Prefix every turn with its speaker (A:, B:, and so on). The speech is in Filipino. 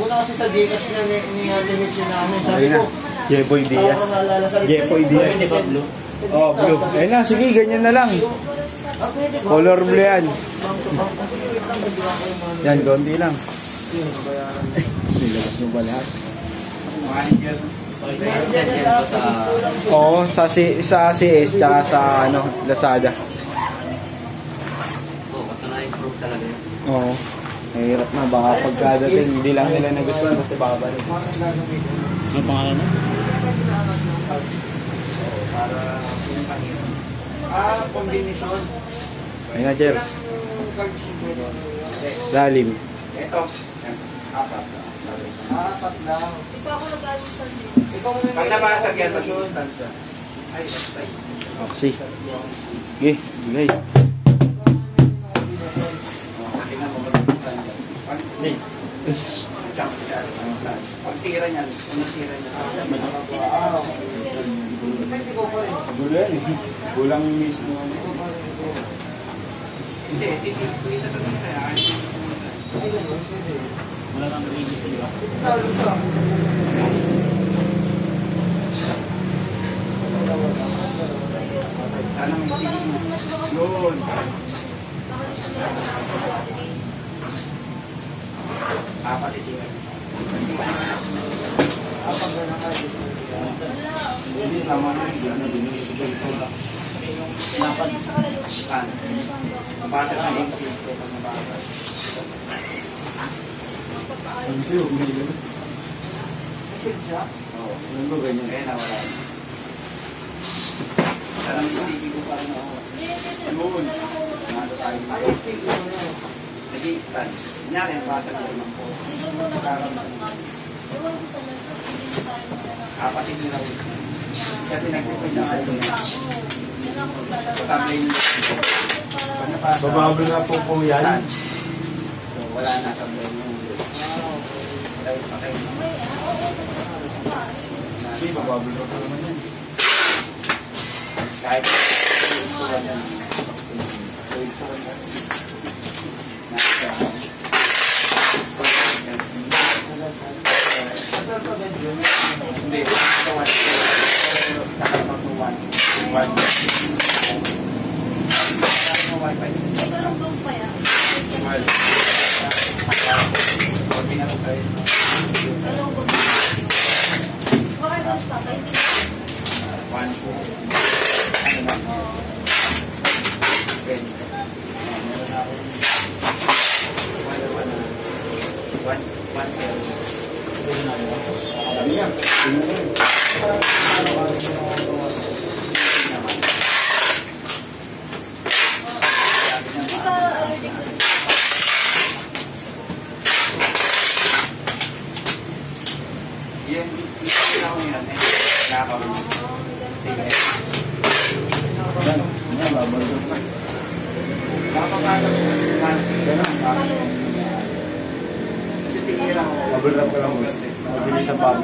A: Una kasi sa Gcash na ni, ni Ate Mitch na ano, sabi ko,
B: Jeboy Diaz. Jeboy Diaz. Oh, blue. Ayun na, sige, ganyan na lang.
A: Ah?
B: Color blue yan. Yan, konti lang. Nilabas mo ba lahat?
A: Sa...
B: Oo, sa, si, sa CS, tsaka sa ano, Lazada.
A: Oo, na-improve talaga yun.
B: Oo. Mahirap na, baka pagkadating, hindi lang nila nagustuhan, basta babalik.
C: Ano pangalan na?
A: Para. Ah, combination.
B: Ayun na, Jer. Lalim.
A: Ito. Apat. Apat lang.
D: Ikaw ako nag-alit sa.
A: Ikaw muna
E: Pag nabasag yan, mag-instant siya.
A: Ay, basta.
B: Oh, si. Sige,
E: yan. Pag- Jump siya, instant. Pag tira niyan, kung tira niyan,
A: Wow. Ko.
B: Gulo yan eh. Kulang mismo.
E: Hindi, titipin sa tanong kaya.
C: Wala kang release, di ba?
A: Talo siya.
E: Sana may tingin. Yun. Apat itira.
A: Apang ganun ka.
E: Hindi naman yun. Ano din yung
A: Dapat.
E: Kan. Nabasag na yung silko pag nabasag.
B: Sabi sa'yo, may
A: siya.
E: Oo.
B: Ano ba ganyan?
E: Kaya nawala. May tingin ko pa rin ako. Yun. Nado tayo.
A: Na.
E: Nag-i-stand. Kunyari, basag ko lang po. Apat yung nila Kasi nag-repeat na kayo. Yung.
B: Babablo na po po yan.
E: So, wala na tabi yung Dahil pa kayo.
B: Hindi, babablo na po naman yan.
E: Kahit niya. Nasa. Hindi. One. One. Kakay mo one by Well, konti na lang kayo. One. Ano na? Okay. Meron na ako. One, one, one, one, zero.
B: Ano yan? Tingnan mo yun.
E: Sabi naman. Yung yung ako yan eh. Nakakawin. Sige.
B: Yan, yan, babablo na.
E: Nakakakasap ko.
B: Ganun.
E: Tingin ako.
B: Bubble wrap ka lang, boss. Mabilis ang bago.